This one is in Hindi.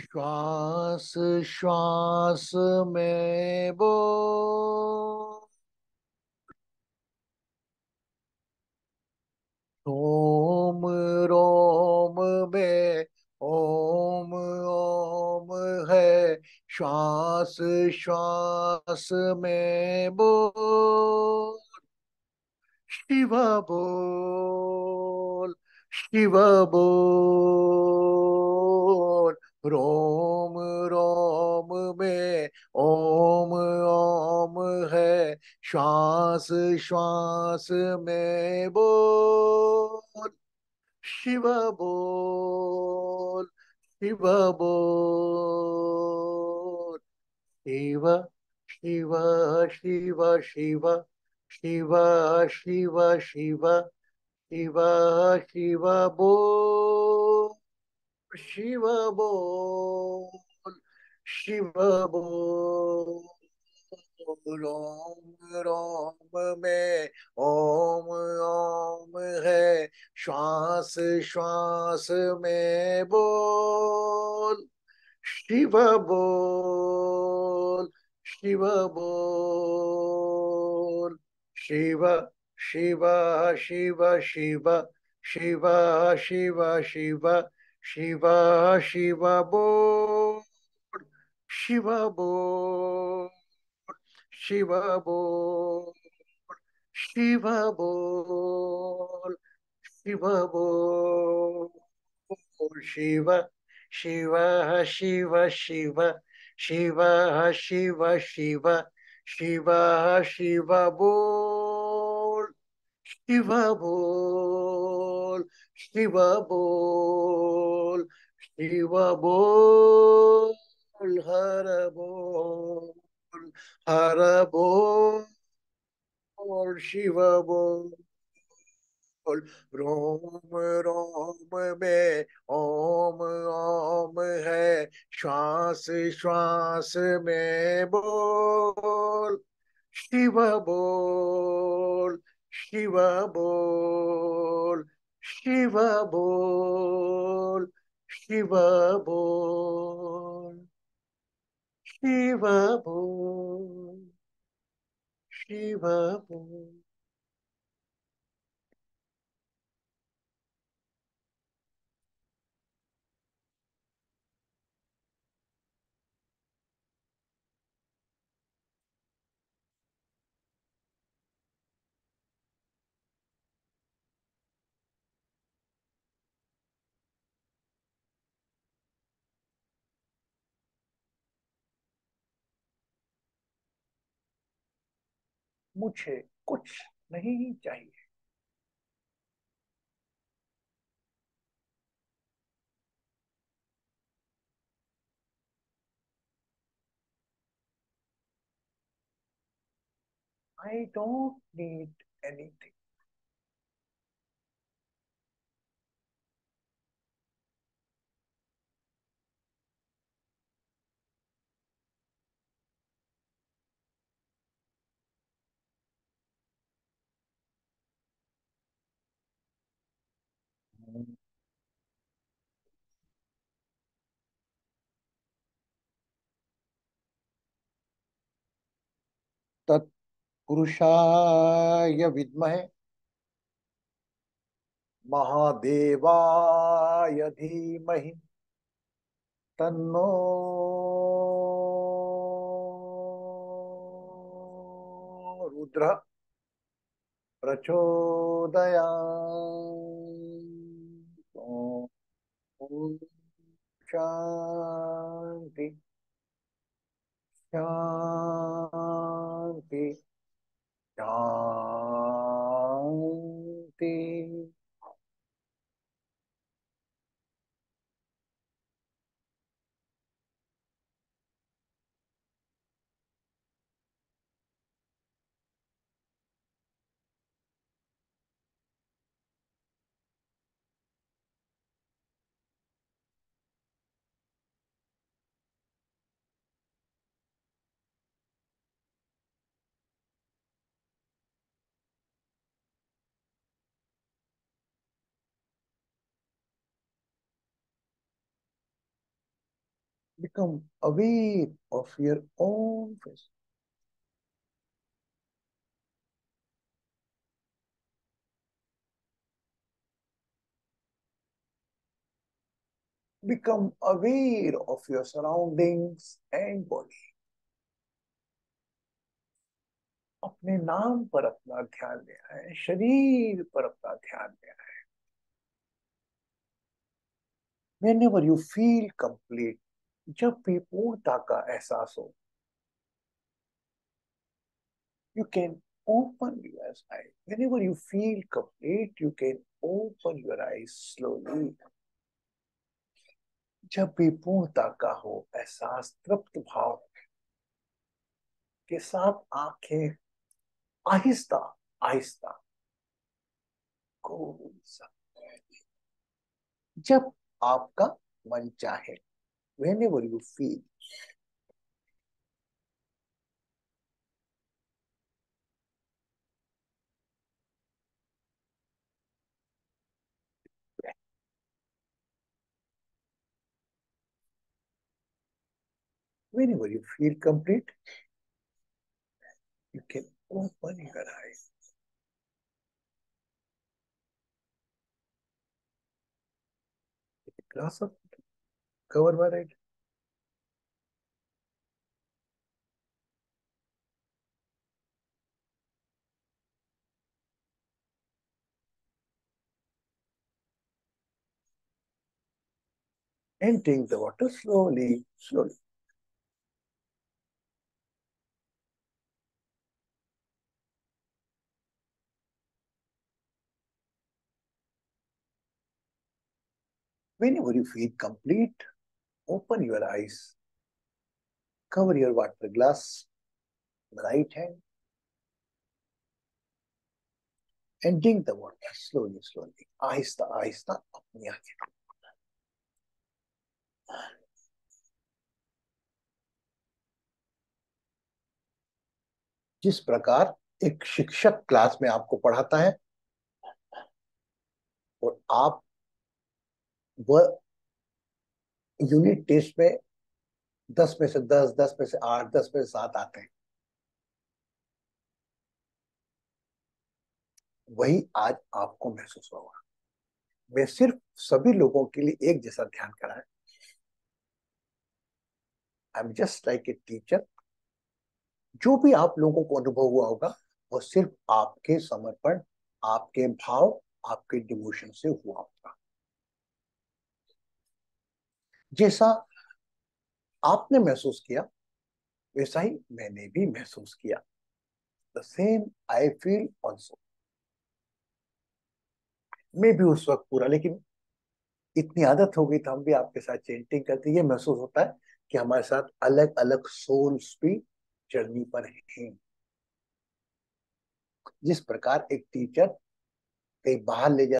श्वास श्वास में बोल रोम रोम में ओम ओम है। श्वास श्वास में बोल शिव बोल शिव बोल। रोम रोम में ओम ओम है। श्वास श्वास में बोल। शिव बोल शिव बोल। शिव शिव शिव शिव शिव शिव शिव शिव शिव बोल। शिव बोल शिव बोल। रोम रोम में ओम ओम है। श्वास श्वास में बोल। शिव बोल शिव बोल। शिव शिव शिव शिव शिव शिव शिव शिव शिव बोल शिव बोल शिव बोल शिव बोल शिव बोल शिव शिव शिव शिव शिव शिव शिव शिव शिव बोल शिव बोल शिव बोल शिव बोल, हर बोल हर बोल, शिव बोल। रोम रोम में ओम ओम है, श्वास श्वास में बोल। शिव बोल शिव बोल शिव बोल शिव बोल शिव बोल शिव बोल। मुझे कुछ नहीं चाहिए I don't need anything. तत्पुरुषाय विद्महे महादेवाय धीमहि तन्नो रुद्र प्रचोदयात्। 张 become aware of your own face. Become aware of your surroundings and body. अपने नाम पर अपना ध्यान ले आए शरीर पर अपना ध्यान ले आए Whenever you feel complete, जब भी पूर्णता का एहसास हो you can open your eye whenever you feel complete you can open your eye slowly जब भी पूर्णता का हो, एहसास तृप्त भाव के साथ आँखें आहिस्ता आहिस्ता खोल सकते जब आपका मन चाहे whenever you feel? Whenever you feel complete? You can open your eyes. Glass of cover by right and drink the water slowly, slowly. Whenever you feel complete, open your eyes, cover your water glass, right hand, and drink the water slowly, slowly. Aahista Aahista अपनी आँखें जिस प्रकार एक शिक्षक क्लास में आपको पढ़ाता है और आप वह यूनिट टेस्ट में दस में से दस दस में से आठ, दस में से सात आते हैं। वही आज आपको महसूस होगा। मैं सिर्फ़ सभी लोगों के लिए एक जैसा ध्यान कराए I am just like a teacher जो भी आप लोगों को अनुभव हुआ होगा, वो सिर्फ़ आपके समर्पण, आपके भाव, आपके डिवोशन से हुआ होगा। जैसा आपने महसूस किया, वैसा ही मैंने भी महसूस किया। The same I feel also मैं भी उस वक्त पूरा, लेकिन इतनी आदत हो गई तो हम भी आपके साथ चेंटिंग करते ये महसूस होता है कि हमारे साथ अलग अलग सोल्स भी जर्नी पर हैं। जिस प्रकार एक टीचर कहीं बाहर ले जा